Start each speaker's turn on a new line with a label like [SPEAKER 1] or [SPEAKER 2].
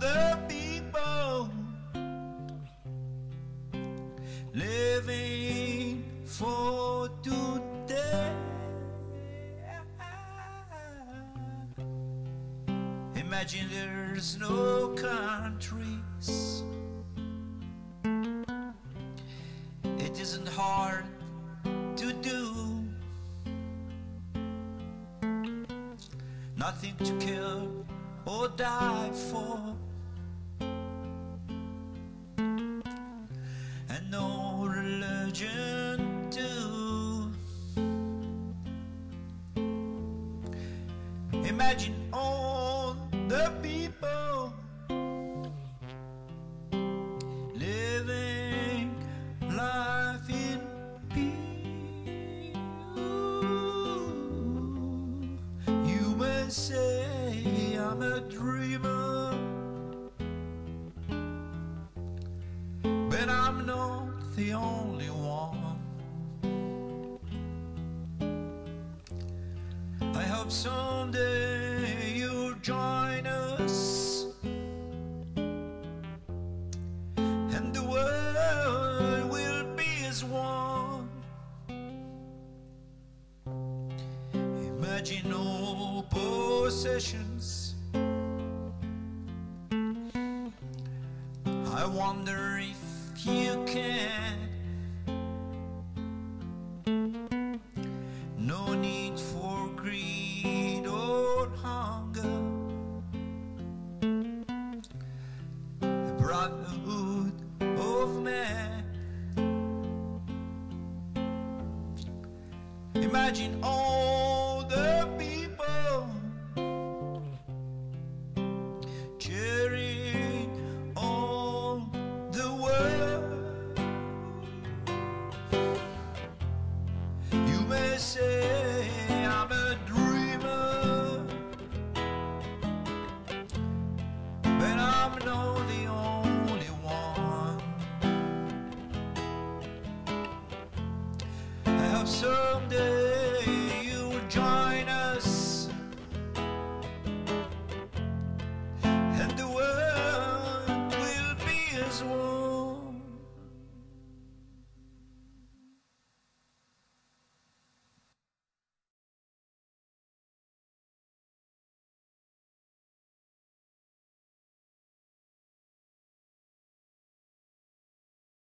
[SPEAKER 1] the people living for today. Imagine there's no countries. It isn't hard to do. Nothing to kill or die for. Religion too. Imagine all the people living life in peace. You may say I'm a dreamer, but I'm not the only hope someday you'll join us and the world will be as one. Imagine no possessions. I wonder if you can. Of man. Imagine all someday